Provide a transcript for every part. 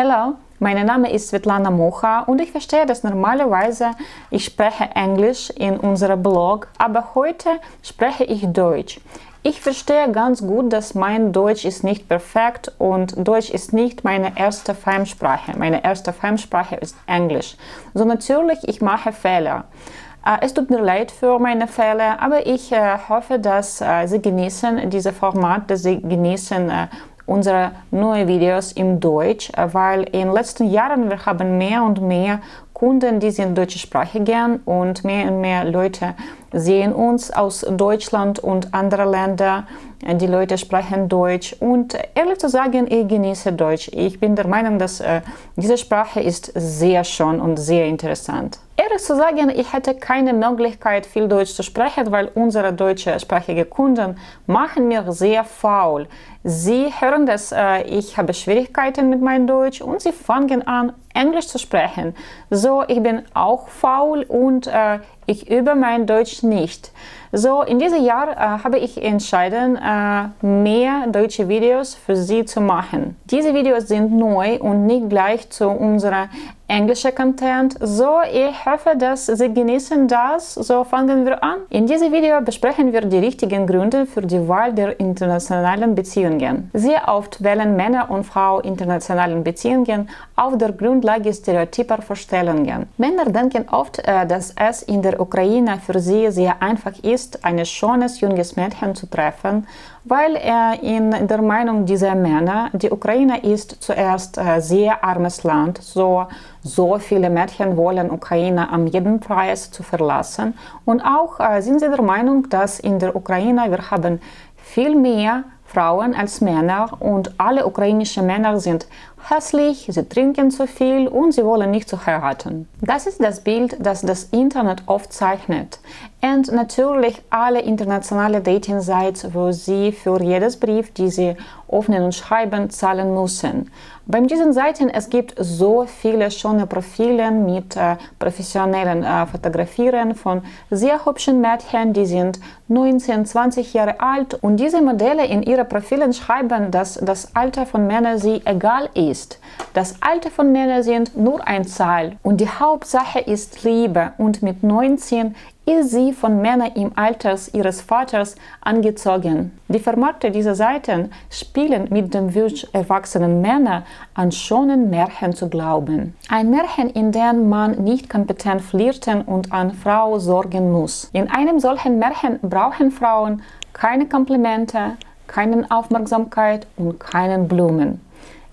Hallo, mein Name ist Svetlana Mocha und ich verstehe, dass normalerweise ich spreche Englisch in unserem Blog, aber heute spreche ich Deutsch. Ich verstehe ganz gut, dass mein Deutsch ist nicht perfekt und Deutsch ist nicht meine erste Fremdsprache. Meine erste Fremdsprache ist Englisch. So natürlich, ich mache Fehler. Äh, es tut mir leid für meine Fehler, aber ich äh, hoffe, dass äh, Sie genießen dieses Format, dass Sie genießen unsere neuen Videos im Deutsch, weil in den letzten Jahren wir haben mehr und mehr Kunden, die sind deutsche Sprache gern und mehr und mehr Leute sehen uns aus Deutschland und anderen Ländern. Die Leute sprechen Deutsch und ehrlich zu sagen, ich genieße Deutsch. Ich bin der Meinung, dass äh, diese Sprache ist sehr schön und sehr interessant. Ehrlich zu sagen, ich hätte keine Möglichkeit, viel Deutsch zu sprechen, weil unsere deutschsprachigen Kunden machen mir sehr faul. Sie hören, dass äh, ich habe Schwierigkeiten mit meinem Deutsch und sie fangen an, Englisch zu sprechen. So, ich bin auch faul und äh, ich übe mein Deutsch nicht. So, in diesem Jahr äh, habe ich entschieden, äh, mehr deutsche Videos für Sie zu machen. Diese Videos sind neu und nicht gleich zu unserer englischen Content. So, ich hoffe, dass Sie genießen das. So, fangen wir an. In diesem Video besprechen wir die richtigen Gründe für die Wahl der internationalen Beziehungen. Sehr oft wählen Männer und Frauen internationalen Beziehungen auf der Grundlage stereotyper Vorstellungen. Männer denken oft, äh, dass es in der Ukraine für sie sehr einfach ist, ein schönes junges Mädchen zu treffen, weil er in der Meinung dieser Männer, die Ukraine ist zuerst ein sehr armes Land, so, so viele Mädchen wollen Ukraine am jeden Preis zu verlassen und auch äh, sind sie der Meinung, dass in der Ukraine wir haben viel mehr Frauen als Männer und alle ukrainischen Männer sind hässlich, sie trinken zu viel und sie wollen nicht zu heiraten. Das ist das Bild, das das Internet oft zeichnet. Und natürlich alle internationale Dating-Sites, wo sie für jedes Brief, die sie öffnen und schreiben, zahlen müssen. Bei diesen Seiten es gibt so viele schöne Profile mit äh, professionellen äh, Fotografieren von sehr hübschen Mädchen, die sind 19, 20 Jahre alt. Und diese Modelle in ihren Profilen schreiben, dass das Alter von Männern sie egal ist. Das Alter von Männern sind nur ein Zahl. Und die Hauptsache ist Liebe. Und mit 19 ist sie von Männern im Alter ihres Vaters angezogen. Die Vermarkter dieser Seiten spielen mit dem Wunsch erwachsenen Männer an schönen Märchen zu glauben. Ein Märchen, in dem man nicht kompetent flirten und an Frau sorgen muss. In einem solchen Märchen brauchen Frauen keine Komplimente, keine Aufmerksamkeit und keinen Blumen.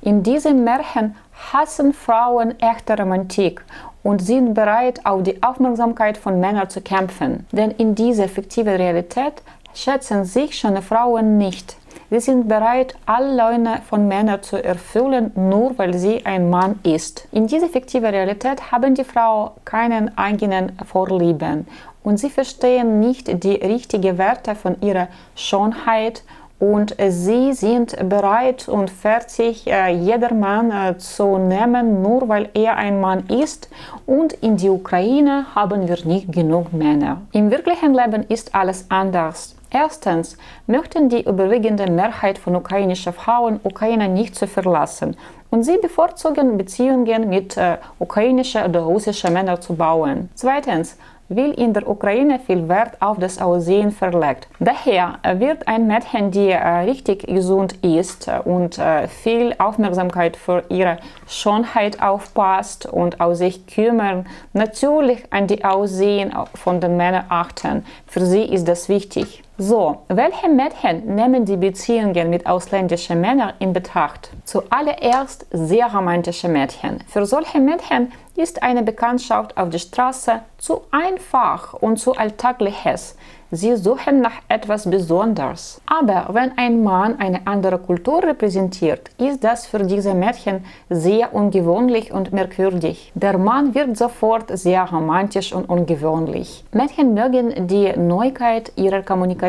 In diesem Märchen hassen Frauen echte Romantik und sind bereit, auf die Aufmerksamkeit von Männern zu kämpfen. Denn in dieser fiktiven Realität schätzen sich schöne Frauen nicht. Sie sind bereit, alle Laune von Männern zu erfüllen, nur weil sie ein Mann ist. In dieser fiktiven Realität haben die Frauen keinen eigenen Vorlieben und sie verstehen nicht die richtigen Werte von ihrer Schönheit und sie sind bereit und fertig, äh, jedermann äh, zu nehmen, nur weil er ein Mann ist. Und in die Ukraine haben wir nicht genug Männer. Im wirklichen Leben ist alles anders. Erstens möchten die überwiegende Mehrheit von ukrainischen Frauen Ukraine nicht zu verlassen und sie bevorzugen Beziehungen mit äh, ukrainischen oder russischen Männern zu bauen. Zweitens will in der Ukraine viel Wert auf das Aussehen verlegt. Daher wird ein Mädchen, die äh, richtig gesund ist und äh, viel Aufmerksamkeit für ihre Schönheit aufpasst und auf sich kümmern, natürlich an die Aussehen von den Männern achten. Für sie ist das wichtig. So, welche Mädchen nehmen die Beziehungen mit ausländischen Männern in Betracht? Zuallererst sehr romantische Mädchen. Für solche Mädchen ist eine Bekanntschaft auf der Straße zu einfach und zu alltägliches. Sie suchen nach etwas Besonderes. Aber wenn ein Mann eine andere Kultur repräsentiert, ist das für diese Mädchen sehr ungewöhnlich und merkwürdig. Der Mann wird sofort sehr romantisch und ungewöhnlich. Mädchen mögen die Neuigkeit ihrer Kommunikation.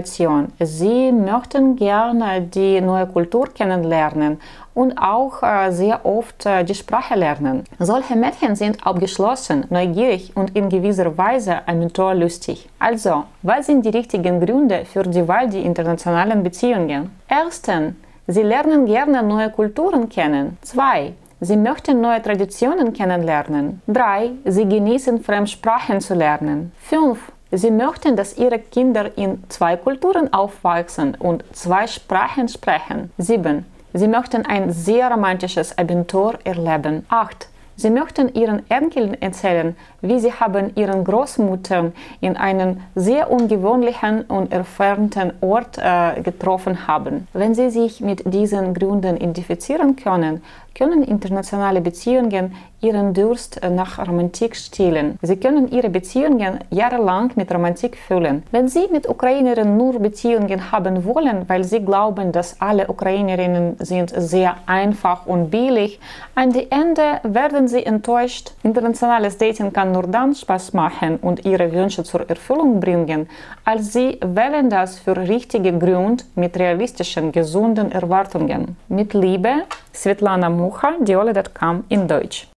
Sie möchten gerne die neue Kultur kennenlernen und auch äh, sehr oft äh, die Sprache lernen. Solche Mädchen sind aufgeschlossen, neugierig und in gewisser Weise abenteuerlustig. Also, was sind die richtigen Gründe für die Wahl der internationalen Beziehungen? Erstens, sie lernen gerne neue Kulturen kennen. Zwei, Sie möchten neue Traditionen kennenlernen. 3. Sie genießen Fremdsprachen zu lernen. 5. Sie möchten, dass ihre Kinder in zwei Kulturen aufwachsen und zwei Sprachen sprechen. 7. Sie möchten ein sehr romantisches Abenteuer erleben. 8. Sie möchten ihren Enkeln erzählen, wie sie haben ihren Großmuttern in einem sehr ungewöhnlichen und entfernten Ort äh, getroffen haben. Wenn sie sich mit diesen Gründen identifizieren können, können internationale Beziehungen ihren Durst nach Romantik stillen. Sie können ihre Beziehungen jahrelang mit Romantik füllen. Wenn Sie mit Ukrainerinnen nur Beziehungen haben wollen, weil Sie glauben, dass alle Ukrainerinnen sind sehr einfach und billig, an die Ende werden Sie enttäuscht. Internationales Dating kann nur dann Spaß machen und Ihre Wünsche zur Erfüllung bringen, als Sie wählen das für richtige Grund mit realistischen, gesunden Erwartungen. Mit Liebe, Svetlana Mucha, diola.com in Deutsch.